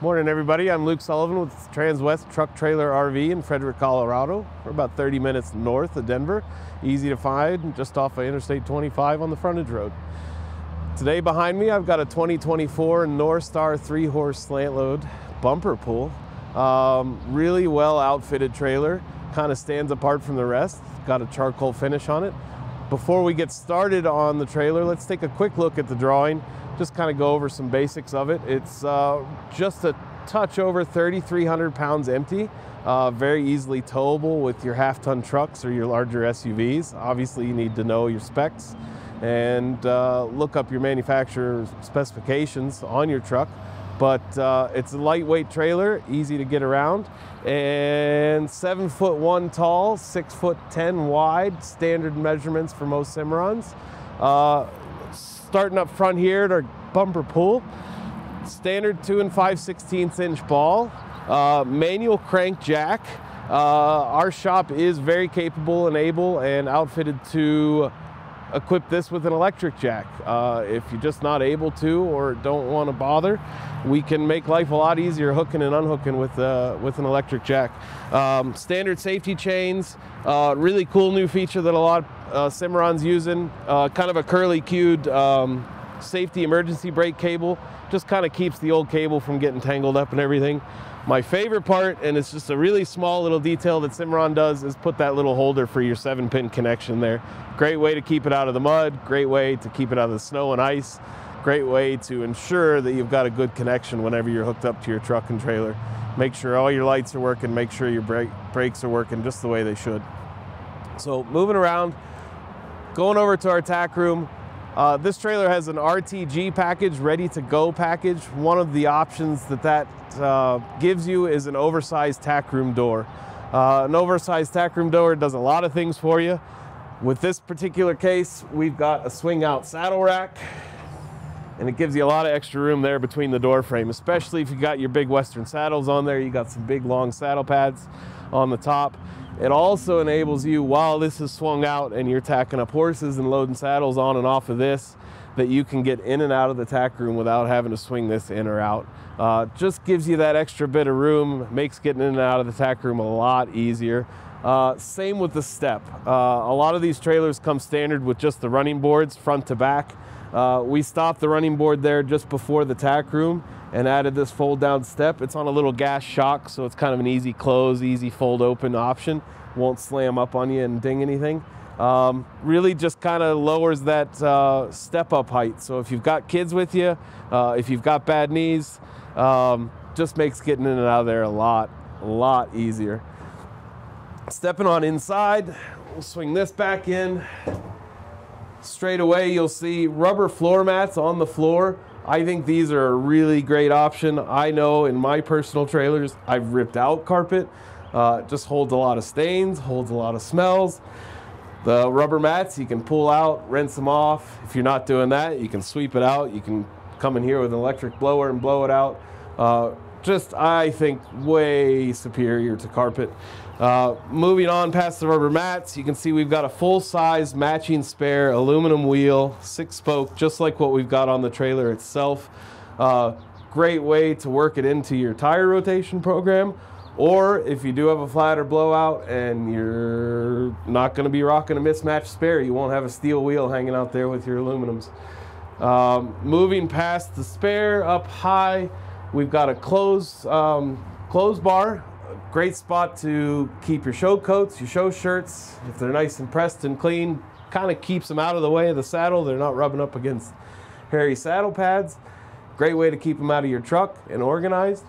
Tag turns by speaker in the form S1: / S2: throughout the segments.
S1: Morning, everybody. I'm Luke Sullivan with Transwest Truck Trailer RV in Frederick, Colorado. We're about 30 minutes north of Denver. Easy to find, just off of Interstate 25 on the frontage road. Today behind me, I've got a 2024 Norstar three-horse slant load bumper pull. Um, really well outfitted trailer, kind of stands apart from the rest. Got a charcoal finish on it. Before we get started on the trailer, let's take a quick look at the drawing just kind of go over some basics of it. It's uh, just a touch over 3,300 pounds empty, uh, very easily towable with your half ton trucks or your larger SUVs. Obviously, you need to know your specs and uh, look up your manufacturer specifications on your truck. But uh, it's a lightweight trailer, easy to get around, and seven foot one tall, six foot 10 wide, standard measurements for most Cimarrons. Uh, starting up front here at our bumper pull. Standard 2 and 5 16 inch ball, uh, manual crank jack. Uh, our shop is very capable and able and outfitted to equip this with an electric jack. Uh, if you're just not able to or don't want to bother, we can make life a lot easier hooking and unhooking with, uh, with an electric jack. Um, standard safety chains, uh, really cool new feature that a lot of uh, Cimarron's using, uh, kind of a curly cued um, safety emergency brake cable, just kind of keeps the old cable from getting tangled up and everything. My favorite part, and it's just a really small little detail that Cimarron does, is put that little holder for your seven pin connection there. Great way to keep it out of the mud, great way to keep it out of the snow and ice, great way to ensure that you've got a good connection whenever you're hooked up to your truck and trailer. Make sure all your lights are working, make sure your brake, brakes are working just the way they should. So moving around, going over to our tack room, uh, this trailer has an RTG package, ready to go package. One of the options that that uh, gives you is an oversized tack room door. Uh, an oversized tack room door does a lot of things for you. With this particular case, we've got a swing out saddle rack and it gives you a lot of extra room there between the door frame, especially if you got your big Western saddles on there. You got some big long saddle pads on the top. It also enables you, while this is swung out and you're tacking up horses and loading saddles on and off of this, that you can get in and out of the tack room without having to swing this in or out. Uh, just gives you that extra bit of room, makes getting in and out of the tack room a lot easier. Uh, same with the step. Uh, a lot of these trailers come standard with just the running boards front to back. Uh, we stopped the running board there just before the tack room and added this fold down step. It's on a little gas shock, so it's kind of an easy close, easy fold open option. Won't slam up on you and ding anything. Um, really just kind of lowers that uh, step up height. So if you've got kids with you, uh, if you've got bad knees, um, just makes getting in and out of there a lot, a lot easier. Stepping on inside, we'll swing this back in. Straight away, you'll see rubber floor mats on the floor. I think these are a really great option. I know in my personal trailers, I've ripped out carpet. Uh, just holds a lot of stains, holds a lot of smells. The rubber mats you can pull out, rinse them off. If you're not doing that, you can sweep it out. You can come in here with an electric blower and blow it out. Uh, just, I think, way superior to carpet. Uh, moving on past the rubber mats, you can see we've got a full-size matching spare aluminum wheel, six spoke, just like what we've got on the trailer itself. Uh, great way to work it into your tire rotation program. Or if you do have a flat or blowout and you're not going to be rocking a mismatched spare, you won't have a steel wheel hanging out there with your aluminums. Um, moving past the spare up high, we've got a close, um, close bar Great spot to keep your show coats, your show shirts. If they're nice and pressed and clean, kind of keeps them out of the way of the saddle. They're not rubbing up against hairy saddle pads. Great way to keep them out of your truck and organized.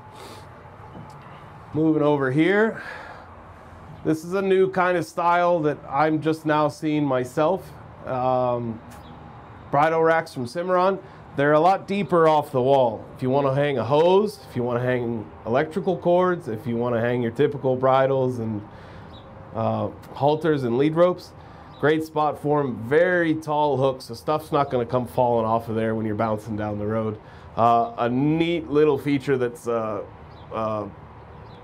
S1: Moving over here. This is a new kind of style that I'm just now seeing myself. Um, bridle racks from Cimarron. They're a lot deeper off the wall. If you want to hang a hose, if you want to hang electrical cords, if you want to hang your typical bridles and uh, halters and lead ropes, great spot for them. Very tall hooks, so stuff's not going to come falling off of there when you're bouncing down the road. Uh, a neat little feature that's uh, uh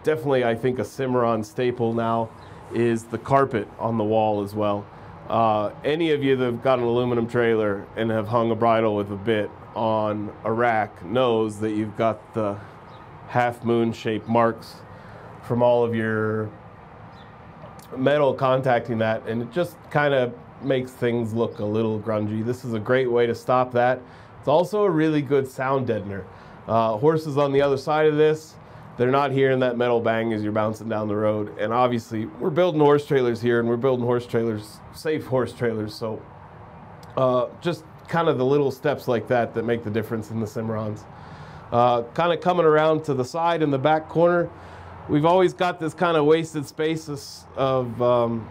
S1: definitely, I think, a Cimarron staple now is the carpet on the wall as well. Uh, any of you that have got an aluminum trailer and have hung a bridle with a bit on a rack knows that you've got the half moon shaped marks from all of your metal contacting that, and it just kind of makes things look a little grungy. This is a great way to stop that. It's also a really good sound deadener. Uh, horses on the other side of this, they're not hearing that metal bang as you're bouncing down the road. And obviously, we're building horse trailers here, and we're building horse trailers, safe horse trailers. So, uh, just kind of the little steps like that that make the difference in the Cimarrons. Uh, kind of coming around to the side in the back corner, we've always got this kind of wasted space of um,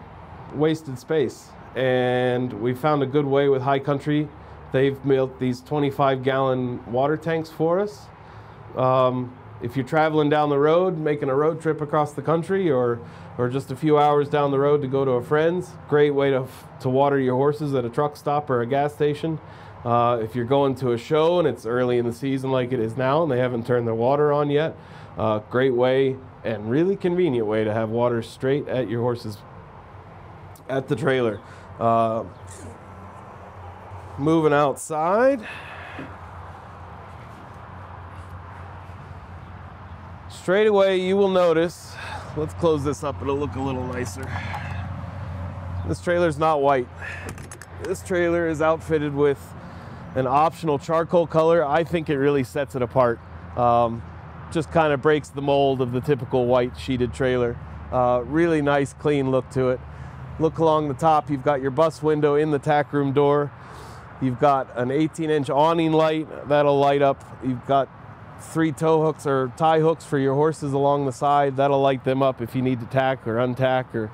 S1: wasted space, and we found a good way with High Country. They've built these 25 gallon water tanks for us. Um, if you're traveling down the road, making a road trip across the country, or or just a few hours down the road to go to a friend's, great way to to water your horses at a truck stop or a gas station. Uh, if you're going to a show and it's early in the season like it is now, and they haven't turned their water on yet, uh, great way and really convenient way to have water straight at your horses at the trailer. Uh, moving outside. Straight away, you will notice, let's close this up, it'll look a little nicer. This trailer's not white. This trailer is outfitted with an optional charcoal color. I think it really sets it apart. Um, just kind of breaks the mold of the typical white sheeted trailer. Uh, really nice, clean look to it. Look along the top, you've got your bus window in the tack room door. You've got an 18 inch awning light that'll light up. You've got three tow hooks or tie hooks for your horses along the side. That'll light them up if you need to tack or untack or,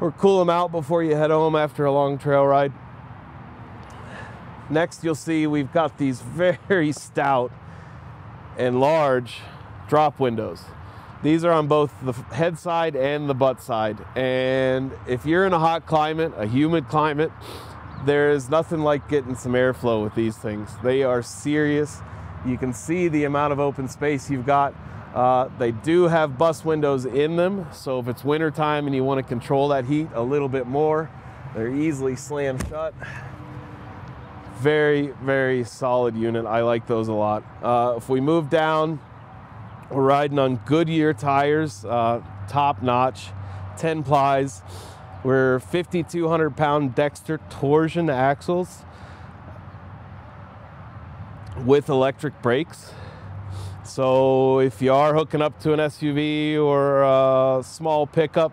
S1: or cool them out before you head home after a long trail ride. Next, you'll see we've got these very stout and large drop windows. These are on both the head side and the butt side. And if you're in a hot climate, a humid climate, there is nothing like getting some airflow with these things. They are serious. You can see the amount of open space you've got. Uh, they do have bus windows in them, so if it's winter time and you want to control that heat a little bit more, they're easily slammed shut. Very, very solid unit. I like those a lot. Uh, if we move down, we're riding on Goodyear tires, uh, top notch, 10 plies. We're 5,200 pound Dexter torsion axles with electric brakes. So if you are hooking up to an SUV or a small pickup,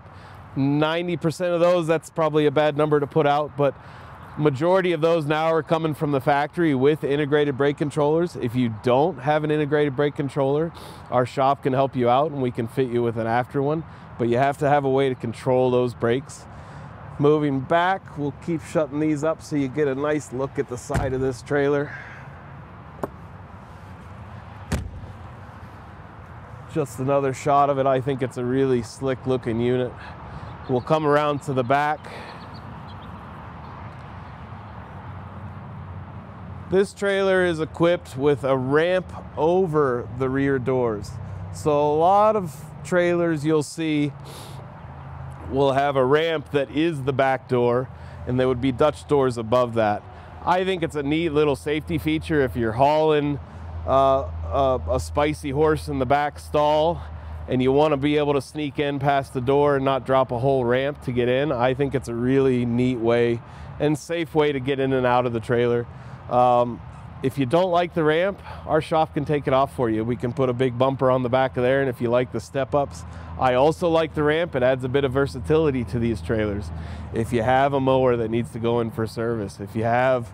S1: 90% of those, that's probably a bad number to put out, but majority of those now are coming from the factory with integrated brake controllers. If you don't have an integrated brake controller, our shop can help you out and we can fit you with an after one, but you have to have a way to control those brakes. Moving back, we'll keep shutting these up so you get a nice look at the side of this trailer. Just another shot of it. I think it's a really slick looking unit. We'll come around to the back. This trailer is equipped with a ramp over the rear doors. So a lot of trailers you'll see will have a ramp that is the back door and there would be Dutch doors above that. I think it's a neat little safety feature if you're hauling uh, a, a spicy horse in the back stall and you want to be able to sneak in past the door and not drop a whole ramp to get in, I think it's a really neat way and safe way to get in and out of the trailer. Um, if you don't like the ramp, our shop can take it off for you. We can put a big bumper on the back of there, and if you like the step ups, I also like the ramp. It adds a bit of versatility to these trailers. If you have a mower that needs to go in for service, if you have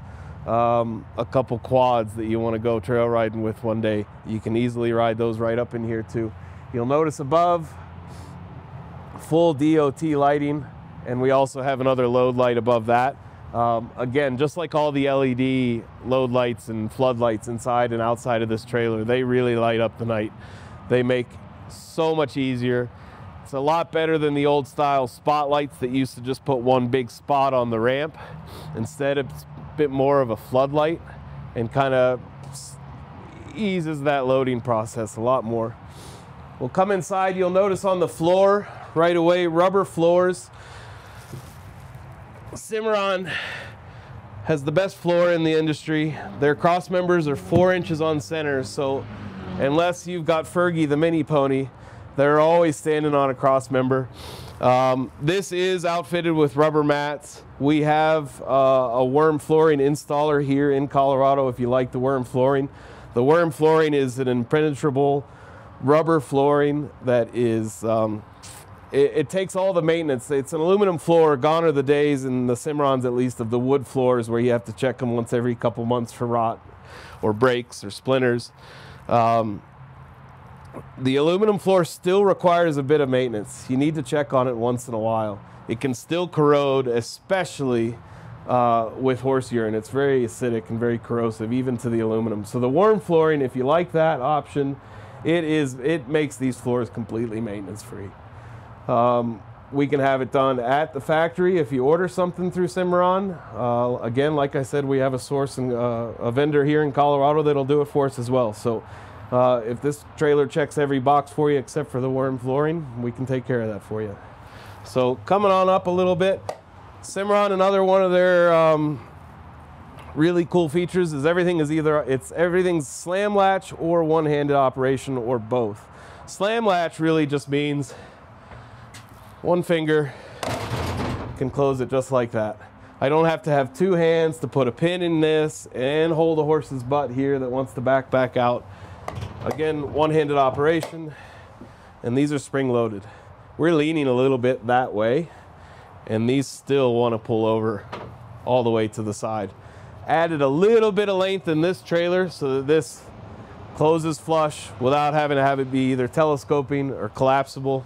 S1: um, a couple quads that you want to go trail riding with one day. You can easily ride those right up in here too. You'll notice above full DOT lighting and we also have another load light above that. Um, again, just like all the LED load lights and floodlights inside and outside of this trailer, they really light up the night. They make so much easier. It's a lot better than the old style spotlights that used to just put one big spot on the ramp. Instead, it's bit more of a floodlight and kind of eases that loading process a lot more. We'll come inside, you'll notice on the floor right away, rubber floors. Cimarron has the best floor in the industry. Their cross members are four inches on center, so unless you've got Fergie the mini pony, they're always standing on a cross member. Um, this is outfitted with rubber mats. We have uh, a WERM flooring installer here in Colorado if you like the WERM flooring. The WERM flooring is an impenetrable rubber flooring that is, um, it, it, takes all the maintenance. It's an aluminum floor. Gone are the days, in the Cimarrons at least, of the wood floors where you have to check them once every couple months for rot or breaks or splinters. Um, the aluminum floor still requires a bit of maintenance. You need to check on it once in a while. It can still corrode, especially uh, with horse urine. It's very acidic and very corrosive, even to the aluminum. So the WERM flooring, if you like that option, it is it makes these floors completely maintenance free. Um, we can have it done at the factory if you order something through Cimarron. Uh, again, like I said, we have a source and uh, a vendor here in Colorado that'll do it for us as well. So uh, if this trailer checks every box for you except for the WERM flooring, we can take care of that for you. So coming on up a little bit, Cimarron, another one of their um, really cool features is everything is either, it's everything's slam latch or one-handed operation or both. Slam latch really just means one finger can close it just like that. I don't have to have two hands to put a pin in this and hold a horse's butt here that wants to back back out. Again, one-handed operation, and these are spring-loaded. We're leaning a little bit that way, and these still want to pull over all the way to the side. Added a little bit of length in this trailer so that this closes flush without having to have it be either telescoping or collapsible.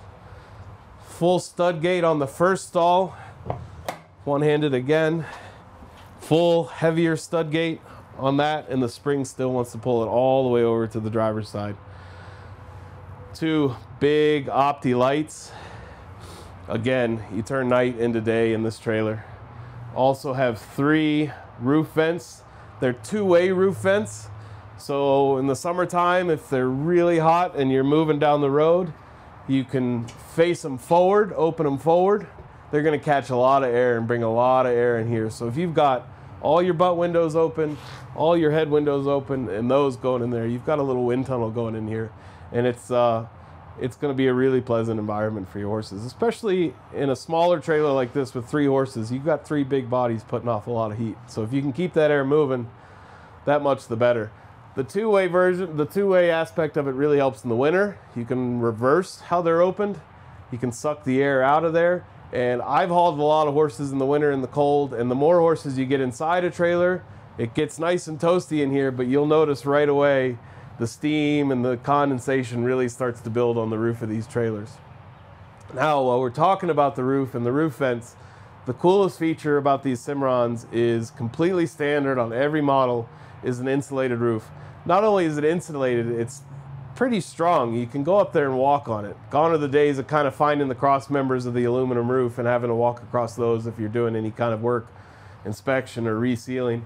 S1: Full stud gate on the first stall, one-handed again. Full heavier stud gate on that, and the spring still wants to pull it all the way over to the driver's side. Two big Opti lights. Again, you turn night into day in this trailer. Also have three roof vents. They're two-way roof vents. So in the summertime, if they're really hot and you're moving down the road, you can face them forward, open them forward. They're gonna catch a lot of air and bring a lot of air in here. So if you've got all your butt windows open, all your head windows open, and those going in there. You've got a little wind tunnel going in here, and it's uh, it's going to be a really pleasant environment for your horses, especially in a smaller trailer like this with three horses. You've got three big bodies putting off a lot of heat, so if you can keep that air moving, that much the better. The two-way version, the two-way aspect of it really helps in the winter. You can reverse how they're opened. You can suck the air out of there and I've hauled a lot of horses in the winter in the cold, and the more horses you get inside a trailer, it gets nice and toasty in here, but you'll notice right away the steam and the condensation really starts to build on the roof of these trailers. Now, while we're talking about the roof and the roof vents, the coolest feature about these Cimarrons is completely standard on every model is an insulated roof. Not only is it insulated, it's pretty strong. You can go up there and walk on it. Gone are the days of kind of finding the cross members of the aluminum roof and having to walk across those if you're doing any kind of work, inspection or resealing.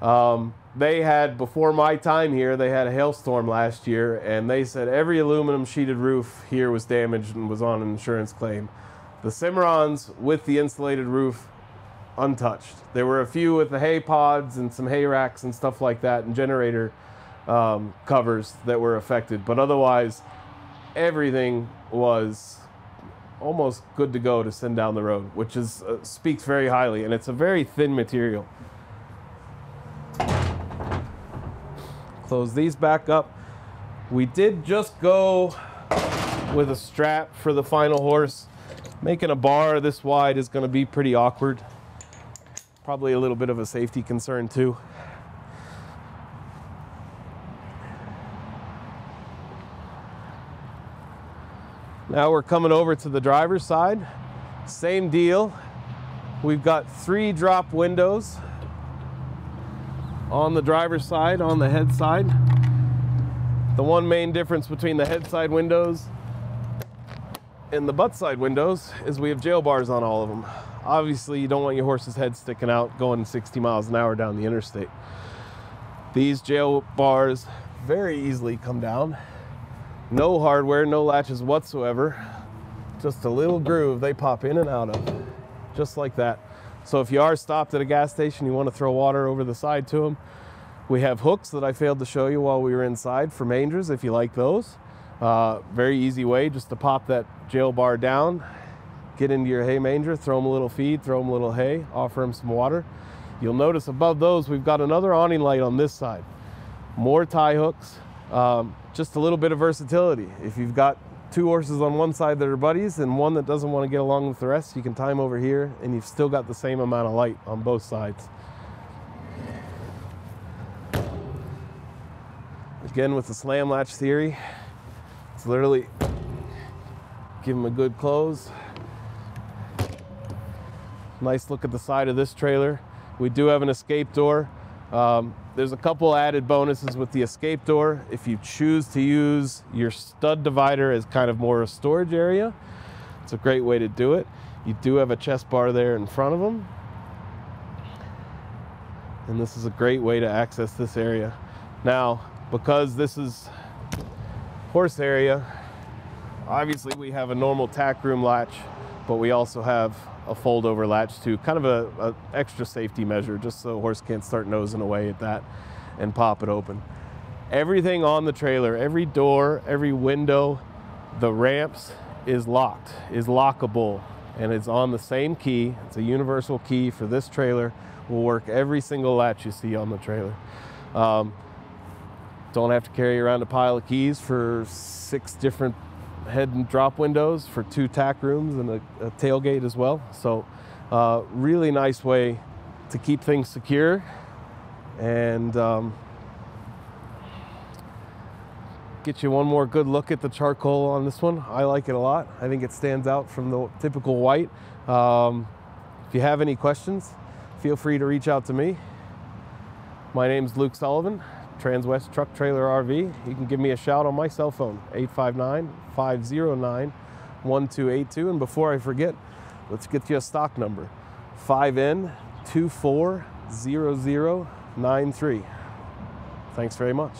S1: Um, they had, before my time here, they had a hailstorm last year and they said every aluminum sheeted roof here was damaged and was on an insurance claim. The Cimarrons with the insulated roof, untouched. There were a few with the hay pods and some hay racks and stuff like that and generator um, covers that were affected, but otherwise, everything was almost good to go to send down the road, which is uh, speaks very highly, and it's a very thin material. Close these back up. We did just go with a strap for the final horse. Making a bar this wide is going to be pretty awkward. Probably a little bit of a safety concern too. Now we're coming over to the driver's side. Same deal. We've got three drop windows on the driver's side, on the head side. The one main difference between the head side windows and the butt side windows is we have jail bars on all of them. Obviously, you don't want your horse's head sticking out going 60 miles an hour down the interstate. These jail bars very easily come down no hardware, no latches whatsoever. Just a little groove they pop in and out of, just like that. So if you are stopped at a gas station, you want to throw water over the side to them, We have hooks that I failed to show you while we were inside for mangers if you like those. Uh, very easy way just to pop that jail bar down, get into your hay manger, throw them a little feed, throw them a little hay, offer them some water. You'll notice above those we've got another awning light on this side. More tie hooks, um, just a little bit of versatility. If you've got two horses on one side that are buddies and one that doesn't want to get along with the rest, you can tie them over here and you've still got the same amount of light on both sides. Again, with the slam latch theory, it's literally give them a good close. Nice look at the side of this trailer. We do have an escape door. Um, there's a couple added bonuses with the escape door. If you choose to use your stud divider as kind of more a storage area, it's a great way to do it. You do have a chest bar there in front of them. And this is a great way to access this area. Now, because this is horse area, obviously we have a normal tack room latch, but we also have a fold over latch too, kind of a, a, extra safety measure just so a horse can't start nosing away at that and pop it open. Everything on the trailer, every door, every window, the ramps is locked, is lockable, and it's on the same key. It's a universal key for this trailer. Will work every single latch you see on the trailer. Um, don't have to carry around a pile of keys for six different head and drop windows for two tack rooms and a, a tailgate as well. So uh, really nice way to keep things secure and um, get you one more good look at the charcoal on this one. I like it a lot. I think it stands out from the typical white. Um, if you have any questions, feel free to reach out to me. My name is Luke Sullivan. Transwest Truck Trailer RV. You can give me a shout on my cell phone, 859 509 1282. And before I forget, let's get you a stock number 5N240093. Thanks very much.